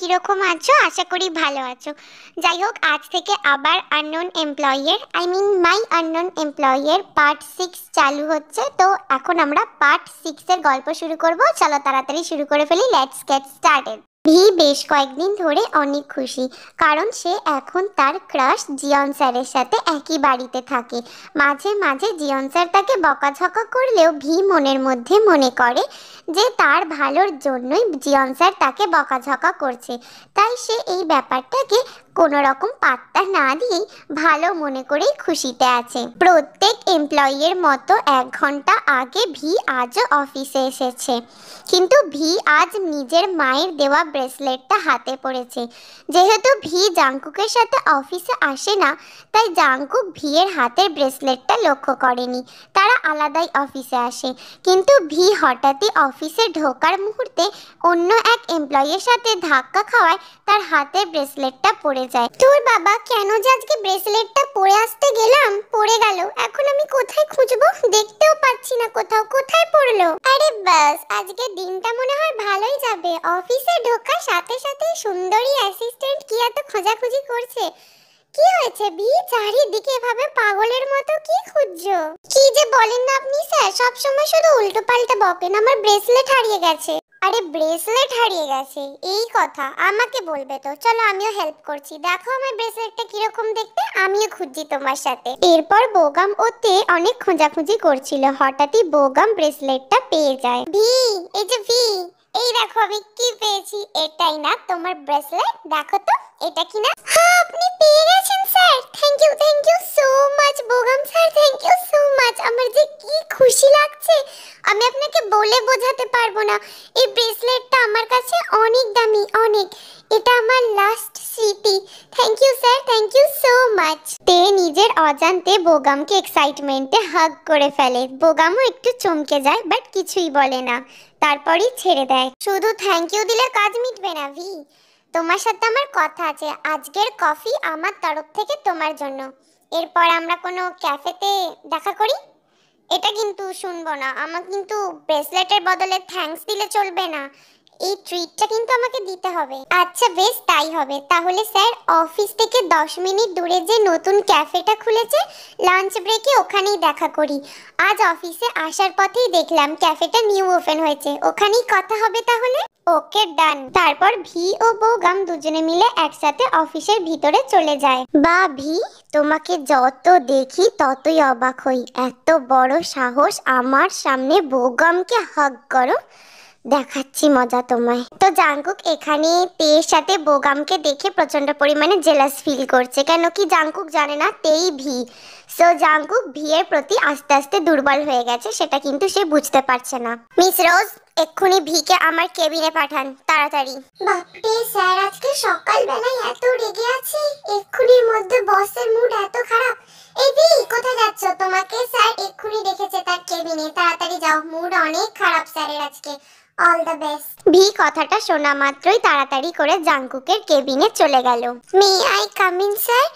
কীরকম আছো? আশা করি ভালো আছো। যাই হোক, আজ থেকে আবার unknown employer I mean my unknown employer part six চালু হচ্ছে। তো এখন আমরা পার্ট সিক্সের গল্প শুরু করব। চলো তাড়াতাড়ি শুরু করে ফেলি। লেটস গেট স্টার্টেড ভি বেশ কয়েকদিন ধরে অনেক খুশি, কারণ সে এখন তার ক্রাশ জিয়ন স্যারের সাথে একই বাড়িতে থাকে। মাঝে মাঝে জিয়ন স্যার তাকে বকাঝকা করলেও ভি মনের মধ্যে মনে করে যে তার ভালোর জন্যই জিয়ন স্যার তাকে বকাঝকা করছে। তাই সে এই ব্যাপারটাকে কোনো রকম পাত্তা না দিয়েই ভালো মনে করেই খুশিতে আছে। প্রত্যেক এমপ্লয়ির মতো এক ঘণ্টা আগে ভি আজও অফিসে এসেছে। কিন্তু ভি আজ নিজের মায়ের দেওয়া ব্রেসলেটটা হাতে পড়েছে। যেহেতু ভি জাংকুকের সাথে অফিসে আসে না, তাই জাংকুক ভিয়ের হাতের ব্রেসলেটটা লক্ষ্য করেনি। তারা আলাদাই অফিসে আসে। কিন্তু ভি হঠাৎই অফিসে ঢোকার মুহূর্তে অন্য এক এমপ্লয়ের সাথে ধাক্কা খাওয়ায় তার হাতের ব্রেসলেটটা পড়ে যায়। তোর বাবা, কেন যে আজকে ব্রেসলেটটা পরে আসতে গেলাম? পড়ে গেল। এখন আমি কোথায় খুঁজবো? দেখতেও পাচ্ছি না কোথাও। কোথায় পড়ল? আরে বাস, আজকে দিনটা মনে হয় ভালোই যাবে। অফিসে ঢোকার সাথে সাথে সুন্দরী অ্যাসিস্ট্যান্ট কি এত খোঁজাখুঁজি করছে? কি হয়েছে বি? চারিদিকে এভাবে পাগলের মতো কি খুঁজছো? কি যে বলেন না আপনি স্যার? সব সময় শুধু উল্টো পাল্টা বকেন। আমার ব্রেসলেট হারিয়ে গেছে। আরে ব্রেসলেট হারিয়ে গেছে? এই কথা। আমাকে বলবে তো। চলো আমিও হেল্প করছি। দেখো আমার ব্রেসলেটটা কীরকম দেখতে। আমিও খুঁজছি তোমার সাথে। এরপর বোগাম ওতে অনেক খোঁজাখুঁজি করছিল। হঠাৎই বোগাম ব্রেসলেটটা পেয়ে যায়। ভি এই যে ভি এই দেখো আমি কি পেয়েছি? এটাই না, তোমার ব্রেসলেট দেখো তো, এটা কি না? হ্যাঁ আপনি পেয়ে গেছেন sir thank you thank you so much Bogum sir thank you so much আমার যে কি খুশি লাগছে, আমি আপনাকে বলে বোঝাতে পারব না। এই ব্রেসলেটটা আমার কাছে অনেক দামি, অনেক। এটা আমার লাস্ট স্মৃতি। Thank you sir thank you so much তে নিজের অজান্তে বোগামকে এক্সাইটমেন্টে হাগ করে ফেলে। বোগামও একটু চমকে যায় বাট কিছুই বলে না। তারপরই ছেড়ে দেয়। শুধু থ্যাংক ইউ দিলে কাজ মিটবে না, ভি। তোমার সাথে আমার কথা আছে। আজকের কফি আমার তরফ থেকে তোমার জন্য। এরপর আমরা কোনো ক্যাফেতে দেখা করি? এটা কিন্তু শুনব না। আমার কিন্তু ব্রেসলেটের বদলে থ্যাঙ্কস দিলে চলবে না। এই ট্রিটটা কিন্তু আমাকে দিতে হবে। আচ্ছা বেশ, তাই হবে। তাহলে স্যার অফিস থেকে দশ মিনিট দূরে যে নতুন ক্যাফেটা খুলেছে লাঞ্চ ব্রেকে ওখানেই দেখা করি। আজ অফিসে আসার পথেই দেখলাম ক্যাফেটা নিউ ওপেন হয়েছে। ওখানেই কথা হবে তাহলে? ওকে ডান তারপর ভি ও বৌগাম দুজনে মিলে একসাথে অফিসের ভিতরে চলে যায়। বা ভি, তোমাকে যত দেখি ততই অবাক হই। এত বড় সাহস আমার সামনে বৌগামকে হাগ করো। দেখাচ্ছি মজা তোমায়। তো জাঙ্কুক এখানে তের সাথে বোগামকে দেখে প্রচণ্ড পরিমাণে জেলাস ফিল করছে। কেন কি জাঙ্কুক জানে না, তেই ভি। সো জাঙ্কুক ভিয়ের প্রতি আস্তে আস্তে দুর্বল হয়ে গেছে, সেটা কিন্তু সে বুঝতে পারছে না। মিস রোজ এক্ষুনি ভিকে আমার কেবিনে পাঠান তাড়াতাড়ি। বাপরে স্যার আজকে সকালবেলায় এত রেগে আছে। এক্ষুনির মধ্যে বসের মুড এত খারাপ। এই ভি কোথায় যাচ্ছ? তোমাকে স্যার এক্ষুনি রেখেছে তার কেবিনে। তাড়াতাড়ি যাও মুড অনেক খারাপ স্যারের আজকে। All the best. ভি কথাটা শোনা মাত্রই তাড়াতাড়ি করে জাঙ্কুকের কেবিনে চলে গেল। May I come in sir?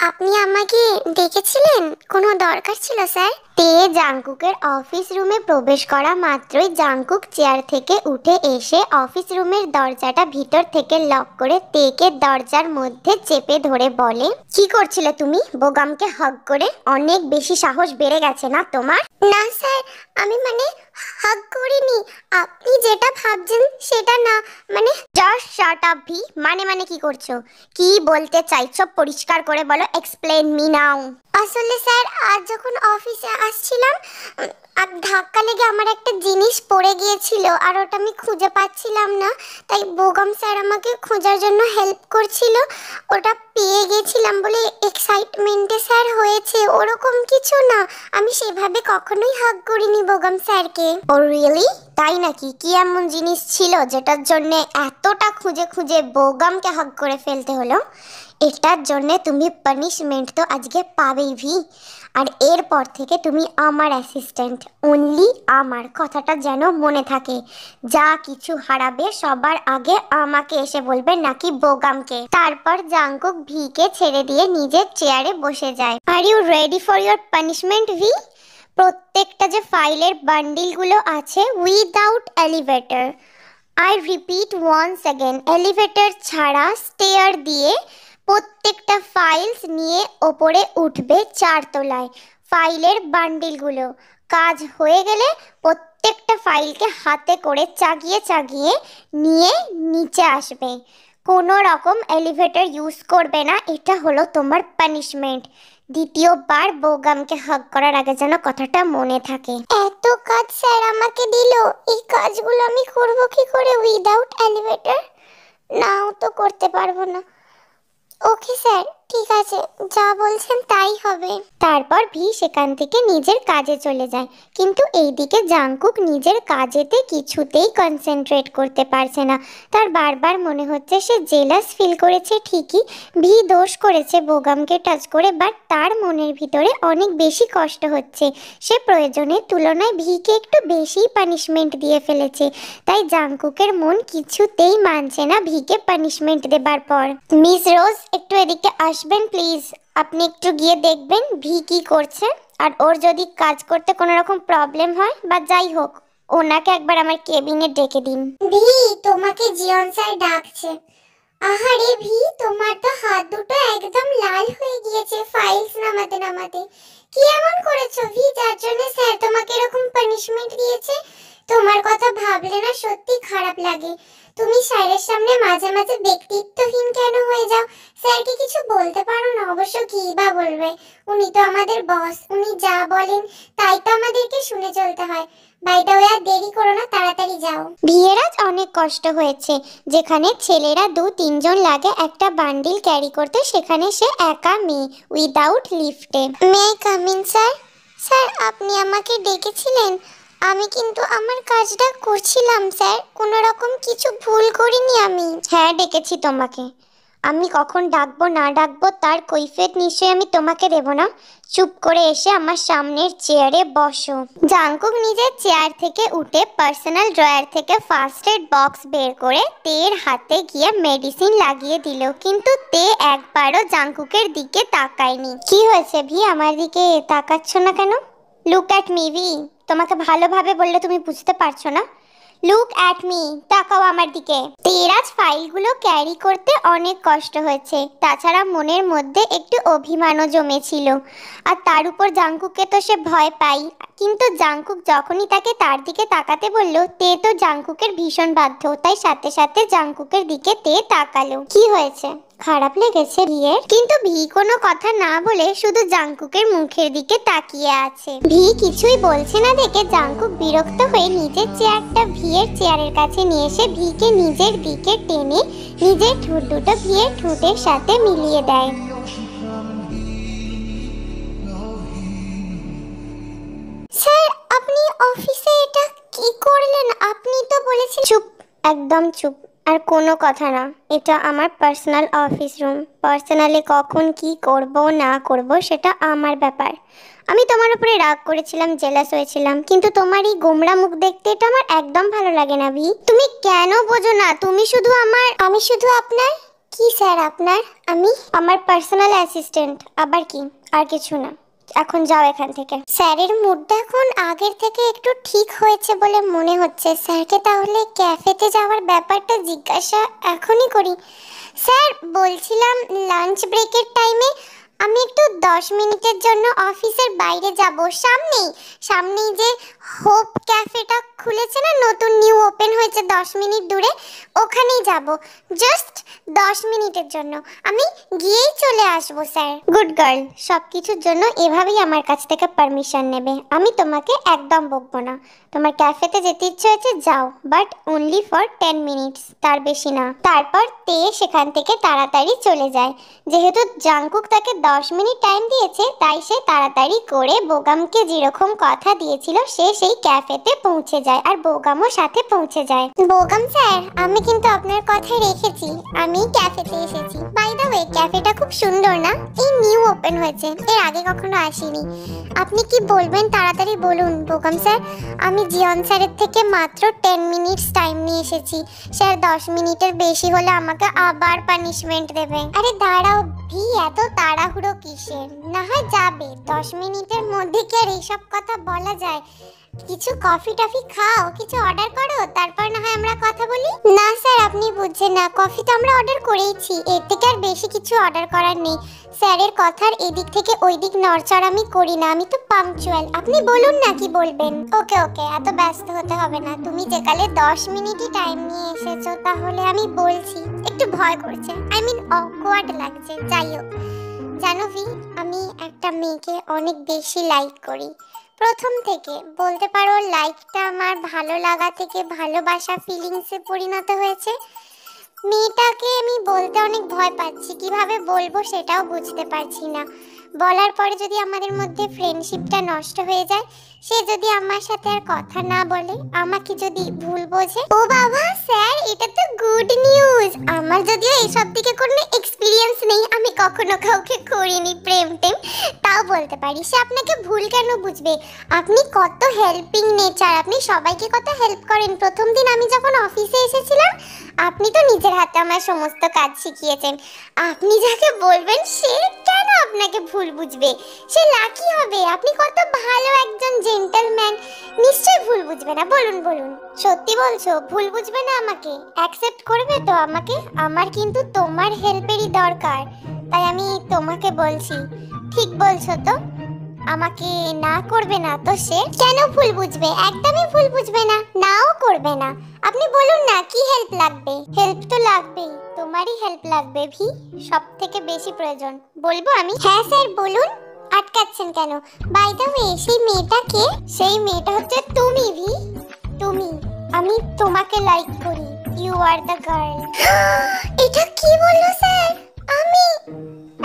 আপনি আমাকে ডেকেছিলেন কোনো দরকার ছিল স্যার? তে জাংকুকের অফিস রুমে প্রবেশ করা মাত্রই জাংকুক চেয়ার থেকে উঠে এসে অফিস রুমের দরজাটা ভিতর থেকে লক করে তেকে দরজার মধ্যে চেপে ধরে বলে, কি করছিলে তুমি? বোগামকে হগ করে? অনেক বেশি সাহস বেড়ে গেছে না তোমার? না স্যার, আমি মানে হাগ করিনি। আপনি যেটা ভাবছেন সেটা না মানে জাস্ট শাট আপ ভি মানে মানে কি করছ? কি বলতে চাইছো? পরিষ্কার করে বলো এক্সপ্লেন মি নাও আসলে স্যার, আজ যখন অফিসে আসছিলাম আর ধাক্কা লেগে আমার একটা জিনিস পড়ে গিয়েছিল আর ওটা আমি খুঁজে পাচ্ছিলাম না। তাই বোগম স্যার আমাকে খোঁজার জন্য হেল্প করছিল। ওটা পেয়ে গেছিলাম বলে এক্সাইটমেন্টে স্যার হয়েছে। ওরকম কিছু না। আমি সেভাবে কখনোই হাগ করিনি বোগম স্যারকে। ও রিয়েলি তাই নাকি? কি এমন জিনিস ছিল যেটার জন্য এতটা খুঁজে খুঁজে বোগামকে হাগ করে ফেলতে হলো? এটার জন্য তুমি পানিশমেন্ট তো আজকে পাবেই ভি। আর এরপর থেকে তুমি আমার অ্যাসিস্ট্যান্ট অনলি আমার কথাটা যেন মনে থাকে। যা কিছু হারাবে সবার আগে আমাকে এসে বলবে নাকি বোগামকে। তারপর জাঙ্কুক ভিকে ছেড়ে দিয়ে নিজের চেয়ারে বসে যায়। Are you ready for your punishment V? প্রত্যেকটা যে ফাইলের বান্ডিলগুলো আছে without elevator I repeat once again elevator ছাড়া স্টেয়ার দিয়ে প্রত্যেকটা ফাইলস নিয়ে ওপরে উঠবে চারতলায় ফাইলের বান্ডিলগুলো কাজ হয়ে গেলে প্রত্যেকটা ফাইলকে হাতে করে চাগিয়ে চাগিয়ে নিয়ে নিচে আসবে। কোনো রকম এলিভেটর ইউজ করবে না, এটা হলো তোমার পানিশমেন্ট দ্বিতীয়বার বৌগামকে হাগ করার আগে যেন কথাটা মনে থাকে। এত কাজ স্যার আমাকে দিল, এই কাজগুলো আমি করব কি করে উইদাউট এলিভেটর নাও তো করতে পারব না। ওকে স্যার ঠিক আছে, যা বলছেন তাই হবে। তারপর ভি সেখান থেকে নিজের কাজে চলে যায়। কিন্তু এইদিকে জাংকুক নিজের কাজেতে কিছুতেই কনসেন্ট্রেট করতে পারছে না। তার বারবার মনে হচ্ছে সে জেলাস ফিল করেছে ঠিকই। ভি দোষ করেছে বোগামকে টাচ করে বাট তার মনের ভিতরে অনেক বেশি কষ্ট হচ্ছে। সে প্রয়োজনের তুলনায় ভিকে একটু বেশি পানিশমেন্ট দিয়ে ফেলেছে। তাই জাংকুকের মন কিছুতেই মানছে না ভিকে পানিশমেন্ট দেবার পর। মিস রোজ, একটু এদিকে আসবেন প্লিজ আপনি একটু গিয়ে দেখবেন ভি কি করছে। আর ওর যদি কাজ করতে কোনো রকম প্রবলেম হয়, বা যাই হোক, ওনাকে একবার আমার কেবিনে ডেকে দিন। ভি, তোমাকে জিয়ন স্যার ডাকছে। আহারে ভি, তোমার তো হাত দুটো একদম লাল হয়ে গিয়েছে ফাইলস নামাতে নামাতে। কি এমন করেছ ভি? যার জন্য স্যার তোমাকে এরকম পানিশমেন্ট দিয়েছে। তোমার কথা ভাবলে না সত্যি খারাপ লাগে। তুমি স্যারের সামনে মাঝে মাঝে ব্যক্তিত্বহীন কেন হয়ে যাও? স্যারকে কিছু বলতে পারো না অবশ্য কি বা বলবে? উনি তো আমাদের বস উনি যা বলেন তাই তো আমাদেরকে শুনে চলতে হয়। বাইটা ওয়া দেরি করো না তাড়াতাড়ি যাও। ভিয়েরাজ অনেক কষ্ট হয়েছে যেখানে ছেলেরা দু তিনজন লাগে একটা বান্ডিল ক্যারি করতে সেখানে সে একা মেয়ে উইদাউট লিফটে may come in sir? Sir আপনি আমাকে ডেকেছিলেন? আমি কিন্তু আমার কাজটা করছিলাম, স্যার। কোনো রকম কিছু ভুল করিনি আমি। হ্যাঁ ডেকেছি তোমাকে। আমি কখন ডাকবো, না ডাকবো, তার কৈফিয়ত নিশ্চয়ই আমি তোমাকে দেব না। চুপ করে এসে আমার সামনের চেয়ারে বসো। জাংকুক নিজের চেয়ার থেকে উঠে পার্সোনাল ড্রয়ার থেকে ফার্স্ট এড বক্স বের করে তের হাতে গিয়ে মেডিসিন লাগিয়ে দিল। কিন্তু তে একবারও জাংকুকের দিকে তাকায়নি। কি হয়েছে ভি? আমার দিকে তাকাচ্ছ না কেন? Look at me V. তোমাকে ভালোভাবে বললে তুমি বুঝতে পারছ না? লুক অ্যাট মি তাকাও আমার দিকে। তেরাজ ফাইলগুলো ক্যারি করতে অনেক কষ্ট হয়েছে। তাছাড়া মনের মধ্যে একটু অভিমানও জমেছিল। আর তার উপর জাংকুককে তো সে ভয় পাই কিন্তু জাঙ্কুক যখনই তাকে তার দিকে তাকাতে বলল, তে তো জাংকুকের ভীষণ বাধ্য। তাই সাথে সাথে জাংকুকের দিকে তে তাকালো। কি হয়েছে? খারাপ লেগেছে ভিয়ের কিন্তু ভি কোনো কথা না বলে শুধু জাংকুকের মুখের দিকে তাকিয়ে আছে। ভি কিছুই বলছে না দেখে জাংকুক বিরক্ত হয়ে নিজের চেয়ারটা ভিয়ের চেয়ারের কাছে নিয়ে এসে ভিকে নিজের দিকে টেনে নিজের ঠোঁট দুটো ভিয়ের ঠোঁটের সাথে মিলিয়ে দেয়। স্যার, আপনি অফিসে এটা কি করলেন? আপনি তো বলেছিলেন চুপ, একদম চুপ। আর কোনো কথা না। এটা আমার পার্সোনাল অফিস রুম পার্সোনালি কখন কি করব, না করব, সেটা আমার ব্যাপার। আমি তোমার উপরে রাগ করেছিলাম জেলাস হয়েছিলাম। কিন্তু তোমার এই গোমরা মুখ দেখতে এটা আমার একদম ভালো লাগে না, ভি। তুমি কেন বোঝো না? তুমি শুধু আমার, আমি শুধু আপনার? কি স্যার আপনার? আমি আমার পার্সোনাল অ্যাসিস্ট্যান্ট আবার কি? আর কিছু না। এখন যাও এখান থেকে। স্যারের মুডটা এখন আগের থেকে একটু ঠিক হয়েছে বলে মনে হচ্ছে। স্যারকে তাহলে ক্যাফেতে যাওয়ার ব্যাপারটা জিজ্ঞাসা এখনই করি। স্যার, বলছিলাম লাঞ্চ ব্রেকের টাইমে আমি একটু দশ মিনিটের জন্য অফিসের বাইরে যাব। সামনেই সামনেই যে হোপ ক্যাফেটা খুলেছে না, নতুন নিউ ওপেন হয়েছে দশ মিনিট দূরে, ওখানেই যাব। জাস্ট দশ মিনিটের জন্য। আমি গিয়েই চলে আসব, স্যার। গুড গার্ল সব কিছুর জন্য এভাবেই আমার কাছ থেকে পারমিশন নেবে। আমি তোমাকে একদম বকবো না। তোমার ক্যাফেতে যেতে ইচ্ছে হয়েছে, যাও। But only for ten minutes তার বেশি না। তারপর তে সেখান থেকে তাড়াতাড়ি চলে যায়। যেহেতু জাংকুক তাকে দশ মিনিট টাইম দিয়েছে, তাই সে তাড়াতাড়ি করে বোগামকে যেরকম কথা দিয়েছিল, সে সেই ক্যাফেতে পৌঁছে যায় আর বোগামও সাথে পৌঁছে যায়। বোগাম স্যার, আমি কিন্তু আপনার কথাই রেখেছি। আমি ক্যাফেতে এসেছি। বাই দ্য ওয়ে ক্যাফেটা খুব সুন্দর না? এই নিউ ওপেন হয়েছে। এর আগে কখনো আসিনি। আপনি কি বলবেন? তাড়াতাড়ি বলুন, বোগাম স্যার। আমি জিয়ন স্যারের থেকে মাত্র টেন মিনিটস টাইম নিয়ে এসেছি। স্যার, দশ মিনিটের বেশি হলে আমাকে আবার পানিশমেন্ট দেবে। আরে দাঁড়াও, ভি, এত তাড়াহুড়ো কিসের? না হয় যাবে। দশ মিনিটের মধ্যে কি আর এইসব কথা বলা যায়? কিছু কফি টফি খাও, কিছু অর্ডার করো, তারপর না হয় আমরা কথা বলি? না স্যার, আপনি বুঝছেন না। কফি তো আমরা অর্ডার করেইছি। এর থেকে আর বেশি কিছু অর্ডার করার নেই। স্যারের কথার এদিক থেকে ওই দিক নড়চড় আমি করি না। আমি তো পাংচুয়াল আপনি বলুন না কি বলবেন? ওকে ওকে, এত ব্যস্ত হতে হবে না। তুমি যেকালে দশ মিনিটই টাইম নিয়ে এসেছ, তাহলে আমি বলছি। একটু ভয় করছে। আই মিন অকওয়ার্ড লাগছে। যাই হোক। জানো ভি, আমি একটা মেয়েকে অনেক বেশি লাইক করি। প্রথম থেকে, বলতে পারো লাইকটা আমার ভালো লাগা থেকে ভালোবাসা ফিলিংসে পরিণত হয়েছে। মেয়েটাকে আমি বলতে অনেক ভয় পাচ্ছি, কীভাবে বলব সেটাও বুঝতে পারছি না। বলার পরে যদি আমাদের মধ্যে ফ্রেন্ডশিপটা নষ্ট হয়ে যায় সে যদি আমার সাথে আর কথা না বলে, আমাকে যদি ভুল বোঝে? ও বাবা, স্যার, এটা তো গুড নিউজ আমার যদিও এসব দিকে কোনো এক্সপিরিয়েন্স নেই, আমি কখনো কাউকে করিনি প্রেম টেম। তাও বলতে পারি, সে আপনাকে ভুল কেন বুঝবে? আপনি কত হেল্পিং নেচার আপনি সবাইকে কত হেল্প করেন। প্রথম দিন আমি যখন অফিসে এসেছিলাম, আপনি তো নিজের হাতে আমার সমস্ত কাজ শিখিয়েছেন। আপনি যাকে বলবেন, সে কেন আপনাকে ভুল বুঝবে? সে লাকি হবে। আপনি কত ভালো একজন জেন্টলম্যান নিশ্চয়ই ভুল বুঝবে না। বলুন বলুন। সত্যি বলছো, ভুল বুঝবে না আমাকে। অ্যাকসেপ্ট করবে তো আমাকে? আমার কিন্তু তোমার হেল্পেরই দরকার। তাই আমি তোমাকে বলছি। ঠিক বলছো তো? আমাকে না করবে না তো সে? কেন ভুল বুঝবে? একদমই ভুল বুঝবে না। নাও করবে না। আপনি বলুন না, কি হেল্প লাগবে? হেল্প তো লাগবেই। তোমারই হেল্প লাগবে, ভি। সব থেকে বেশি প্রয়োজন। বলব আমি? হ্যাঁ স্যার, বলুন। আটকাচ্ছেন কেন? বাই দ্য ওয়ে সেই মেয়েটাকে সেই মেয়েটা হচ্ছে তুমি, ভি। তুমি, আমি তোমাকে লাইক করি। ইউ আর দ্য গার্ল এটা কি বলল স্যার? আমি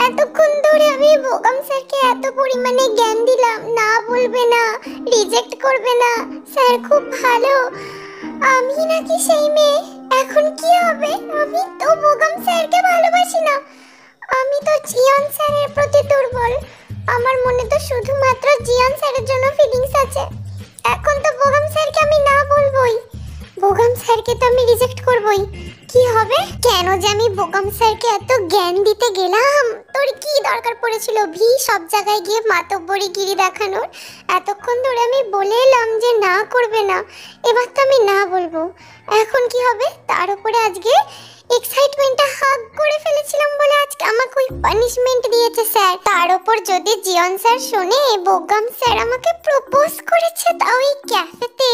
এতক্ষণ ধরে আমি বোগাম স্যারকে এত পরিমাণে জ্ঞান দিলাম। না বলবে না রিজেক্ট করবে না। স্যার খুব ভালো। আমি নাকি সেই মেয়ে? এখন কি হবে? আমি তো বোগাম স্যারকে ভালোবাসি না। আমি তো জিয়ন স্যারের প্রতি দুর্বল। আমার মনে তো শুধুমাত্র জিয়ন স্যারের জন্য ফিলিংস আছে। এখন তো বোগাম স্যারকে আমি না বলবোই। বোগাম স্যারকে তো আমি রিজেক্ট করবই। কি হবে? কেন যে আমি বোগাম স্যারকে এত জ্ঞান দিতে গেলাম? তোর কি দরকার পড়েছিল ভি? সব জায়গায় গিয়ে মাতব্বরি গিরি দেখানোর? এতক্ষণ ধরে আমি বলে এলাম যে না করবে না। এবার তো আমি না বলব। এখন কি হবে? তার উপরে আজকে এক্সাইটমেন্টটা হাগ করে ফেলেছিলাম বলে আজকে আমাকে ওই পানিশমেন্ট দিয়েছে স্যার তার উপর যদি জিয়ন স্যার শুনে বোগাম স্যার আমাকে প্রপোজ করেছে তাও এই ক্যাফেতে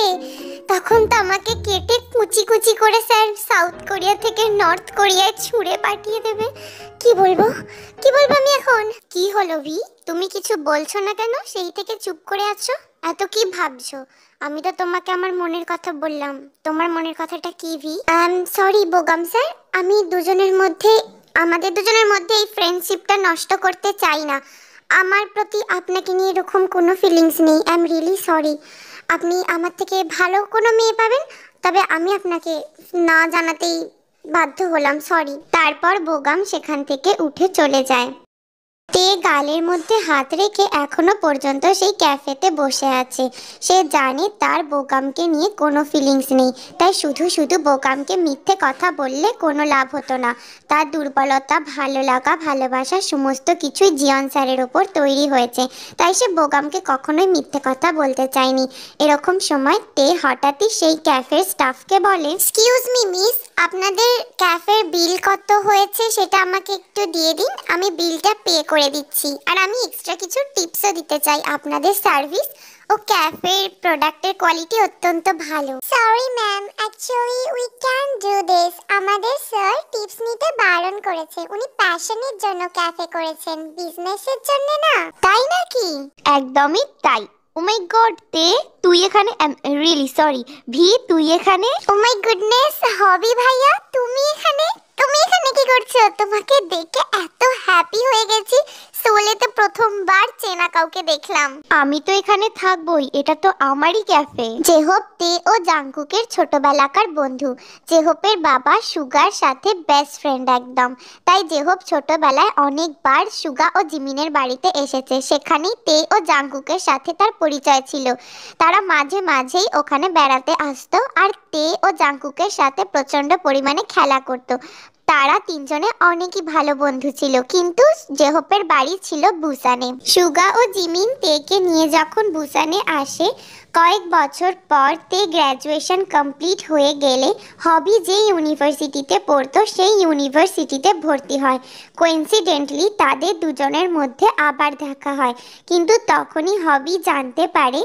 তখন তো আমাকে কেটে কুচি কুচি করে স্যার সাউথ কোরিয়া থেকে নর্থ কোরিয়ায় ছুঁড়ে পাঠিয়ে দেবে। কি বলব? কি বলব আমি এখন? কি হলো ভি? তুমি কিছু বলছো না কেন? সেই থেকে চুপ করে আছো? এত কি ভাবছ? আমি তো তোমাকে আমার মনের কথা বললাম। তোমার মনের কথাটা কি, V? I sorry Bogum sir. আমি দুজনের মধ্যে, আমাদের দুজনের মধ্যে এই ফ্রেন্ডশিপটা নষ্ট করতে চাই না। আমার প্রতি আপনাকে নিয়ে এরকম কোনো ফিলিংস নেই। আই এম রিয়েলি সরি আপনি আমার থেকে ভালো কোনো মেয়ে পাবেন, তবে আমি আপনাকে না জানাতেই বাধ্য হলাম। সরি তারপর বোগাম সেখান থেকে উঠে চলে যায়। তে গালের মধ্যে হাত রেখে এখনও পর্যন্ত সেই ক্যাফেতে বসে আছে। সে জানে তার বোকামকে নিয়ে কোনো ফিলিংস নেই। তাই শুধু শুধু বোকামকে মিথ্যে কথা বললে কোনো লাভ হতো না। তার দুর্বলতা, ভালো লাগা, ভালোবাসা সমস্ত কিছুই জিয়ন স্যারের ওপর তৈরি হয়েছে। তাই সে বোকামকে কখনোই মিথ্যে কথা বলতে চায়নি। এরকম সময় তে হঠাৎই সেই ক্যাফের স্টাফকে বলে এক্সকিউজ মি মিস আপনাদের ক্যাফের বিল কত হয়েছে সেটা আমাকে একটু দিয়ে দিন। আমি বিলটা পে করে দিচ্ছি। আর আমি এক্সট্রা কিছু টিপসও দিতে চাই আপনাদের সার্ভিস ও ক্যাফের প্রোডাক্টের কোয়ালিটি অত্যন্ত ভালো। Sorry ma'am actually we can do this আমাদের স্যার টিপস নিতে বারণ করেছে। উনি প্যাশনের জন্য ক্যাফে করেছেন। বিজনেসের জন্য না। তাই নাকি? একদমই তাই। ও মাই গড তে তুই এখানে রিয়েলি সরি ভি, তুই এখানে? ও মাই গুডনেস হবি ভাইয়া, তুমি এখানে? তুমি এখানে কি করছ? তোমাকে দেখে এত হ্যাপি হয়ে গেছি। সোলেতে প্রথমবার চেনা কাউকে দেখলাম। আমি তো এখানে থাকবই এটা তো আমারই ক্যাফে। জেহব তে ও জাংকুকের ছোটবেলাকার বন্ধু। জেহবের বাবা সুগার সাথে বেস্ট ফ্রেন্ড একদম। তাই জেহব ছোটবেলায় অনেকবার সুগা ও জিমিনের বাড়িতে এসেছে। সেখানেই তে ও জাংকুকের সাথে তার পরিচয় ছিল। তারা মাঝে মাঝেই ওখানে বেড়াতে আসতো আর তে ও জাংকুকের সাথে প্রচণ্ড পরিমাণে খেলা করত। তারা তিনজনে অনেকই ভালো বন্ধু ছিল, কিন্তু জেহপের বাড়ি ছিল বুসানে। সুগা ও জিমিন তেকে নিয়ে যখন বুসানে আসে, কয়েক বছর পর তে গ্র্যাজুয়েশন কমপ্লিট হয়ে গেলে হবি যে ইউনিভার্সিটিতে পড়তো, সেই ইউনিভার্সিটিতে ভর্তি হয়। কোইন্সিডেন্টলি তাদের দুজনের মধ্যে আবার দেখা হয়, কিন্তু তখনই হবি জানতে পারে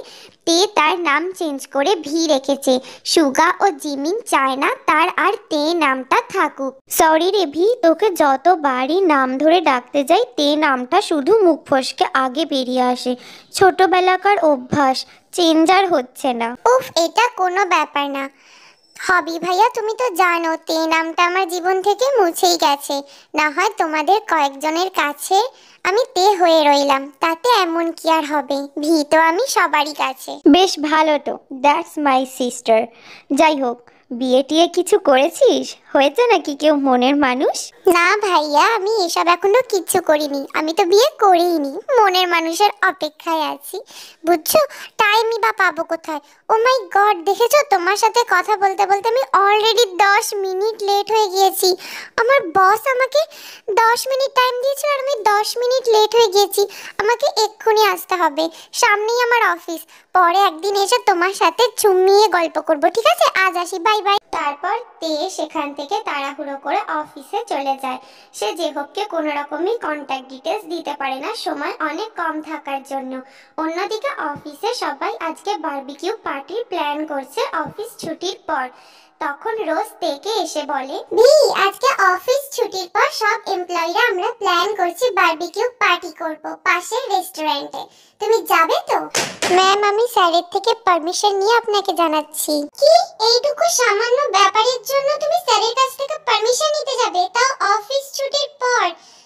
তে তার নাম চেঞ্জ করে ভি রেখেছে। সুগা ও জিমিন চায় না তার আর তে নামটা থাকুক। সরি রে ভি, তোকে যতবারই নাম ধরে ডাকতে যাই, তে নামটা শুধু মুখ ফসকে আগে বেরিয়ে আসে। ছোটবেলাকার অভ্যাস চেঞ্জ আর হচ্ছে না। উফ, এটা কোনো ব্যাপার না। হবি ভাইয়া তুমি তো জানো তে নামটা আমার জীবন থেকে মুছেই গেছে। না হয় তোমাদের কয়েকজনের কাছে আমি তে হয়ে রইলাম তাতে এমন কি আর হবে? ভি তো আমি সবারই কাছে। বেশ ভালো তো দ্যাটস মাই সিস্টার যাই হোক বিয়ে টিয়ে কিছু করেছিস? হয়েছে নাকি কেউ মনের মানুষ? না ভাইয়া আমি এসব এখনও কিচ্ছু করিনি। আমি তো বিয়ে করিনি মনের মানুষের অপেক্ষায় আছি। বুঝছ টাইমই বা পাবো কোথায়? ও মাই গড দেখেছ? তোমার সাথে কথা বলতে বলতে আমি অলরেডি দশ মিনিট লেট হয়ে গিয়েছি। আমার বস আমাকে দশ মিনিট টাইম দিয়েছিল আর আমি দশ মিনিট লেট হয়ে গিয়েছি। আমাকে এক্ষুনি আসতে হবে। সামনেই আমার অফিস পরে একদিন এসে তোমার সাথে চুমিয়ে গল্প করব, ঠিক আছে? আজ আসি। বাই বাই তারপর তে সেখান থেকে তাড়াহুড়ো করে অফিসে চলে যায়। সে জেহবকে কোনো রকমই কন্ট্যাক্ট ডিটেলস দিতে পারে না, সময় অনেক কম থাকার জন্য। অন্যদিকে অফিসে সবাই আজকে বার্বিকিউ পার্টির প্ল্যান করছে অফিস ছুটির পর। তখন রোজ তেকে এসে বলে, ভি, আজকে অফিস ছুটির পর সব এমপ্লয়িরা আমরা প্ল্যান করছি বারবিকিউ পার্টি করব পাশের রেস্টুরেন্টে তুমি যাবে তো? ম্যাম আমি স্যারের থেকে পারমিশন নিয়ে আপনাকে জানাচ্ছি। কি? এইটুকু সামান্য ব্যাপারের জন্য তুমি স্যারের কাছ থেকে পারমিশন নিতে যাবে? তাও অফিস ছুটির পর?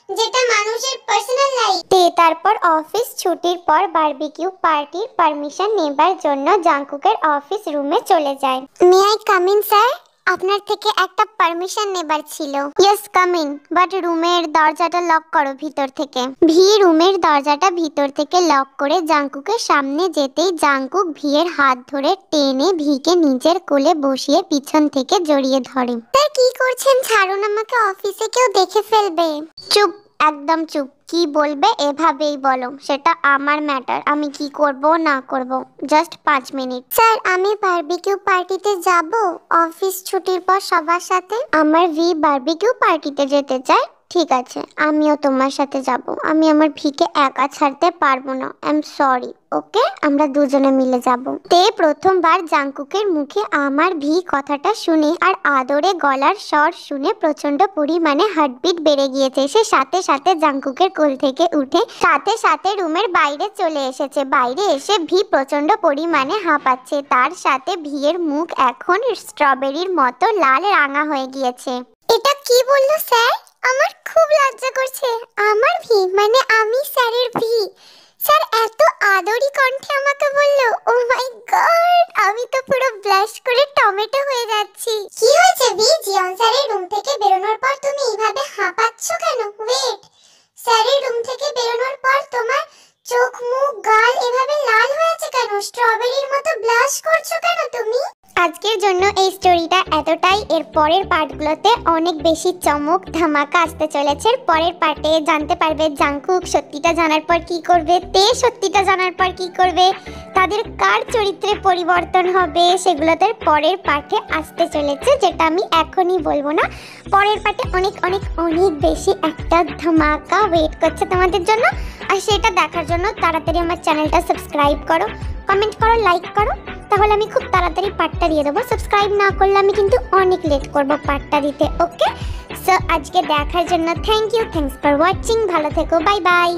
যেটা মানুষের পার্সোনাল লাইফ তে তারপর অফিস ছুটির পর বারবিকিউ পার্টির পারমিশন নেবার জন্য জাঙ্কুকের অফিস রুমে চলে যায়। May I come in sir আপনার থেকে একটা পারমিশন নেবার ছিল। ইয়েস কাম ইন বাট রুমের দরজাটা লক করো ভিতর থেকে। ভি, রুমের দরজাটা ভিতর থেকে লক করে জাঙ্কুকের সামনে যেতেই জাঙ্কুক ভিয়ের হাত ধরে টেনে ভিকে নিজের কোলে বসিয়ে পিছন থেকে জড়িয়ে ধরে। তার কি করছেন? ছাড়ুন, আমাকে অফিসে কেউ দেখে ফেলবে। চুপ একদম চুপ। কি বলবে এভাবেই বলো সেটা আমার ম্যাটার আমি কি করব না করব। জাস্ট পাঁচ মিনিট স্যার আমি বারবিকিউ পার্টিতে যাব অফিস ছুটির পর সবার সাথে। আমার ভি বারবিকিউ পার্টিতে যেতে চায়। ঠিক আছে, আমিও তোমার সাথে যাব। আমি আমার ভিকে একা ছাড়তে পারব না। আই এম সরি ওকে আমরা দুজনে মিলে যাব। তে প্রথমবার জাঙ্কুকের মুখে আমার ভি কথাটা শুনে আর আদরে গলার স্বর শুনে প্রচণ্ড পরিমাণে হার্টবিট বেড়ে গিয়েছে। সে সাথে সাথে জাঙ্কুকের কোল থেকে উঠে সাথে সাথে রুমের বাইরে চলে এসেছে। বাইরে এসে ভি প্রচণ্ড পরিমাণে হাঁপাচ্ছে। তার সাথে ভিয়ের মুখ এখন স্ট্রবেরির মতো লাল রাঙা হয়ে গিয়েছে। এটা কি বলল স্যার? আমার খুব লজ্জা করছে। আমার ভি মানে আমি স্যারের ভি। স্যার এত আদরি কণ্ঠে আমাকে বলল ও মাই গড আমি তো পুরো ব্লাশ করে টমেটো হয়ে যাচ্ছি। কি হয়েছে ভি? জিয়ন স্যারের রুম থেকে বেরোনোর পর তুমি এইভাবে হাঁপাচ্ছ কেন? ওয়েট স্যারের রুম থেকে বেরোনোর পর তোমার চোখ, মুখ, গাল এভাবে লাল হয়েছে কেন? স্ট্রবেরির মতো ব্লাশ করছ কেন তুমি? আজকের জন্য এই স্টোরিটা এতটাই। এর পরের পার্টগুলোতে অনেক বেশি চমক, ধামাকা আসতে চলেছে। পরের পার্টে জানতে পারবে জাংকুক সত্যিটা জানার পর কি করবে, তে সত্যিটা জানার পর কি করবে, তাদের কার চরিত্রে পরিবর্তন হবে, সেগুলোতে পরের পার্টে আসতে চলেছে, যেটা আমি এখনই বলব না। পরের পার্টে অনেক অনেক অনেক বেশি একটা ধামাকা ওয়েট করছে তোমাদের জন্য। আর সেটা দেখার জন্য তাড়াতাড়ি আমার চ্যানেলটা সাবস্ক্রাইব করো কমেন্ট করো লাইক করো। তাহলে আমি খুব তাড়াতাড়ি পার্টটা দিয়ে দেবো। সাবস্ক্রাইব না করলে আমি কিন্তু অনেক লেট করব পার্টটা দিতে ওকে সো আজকে দেখার জন্য thank you thanks for watching ভালো থেকো বাই বাই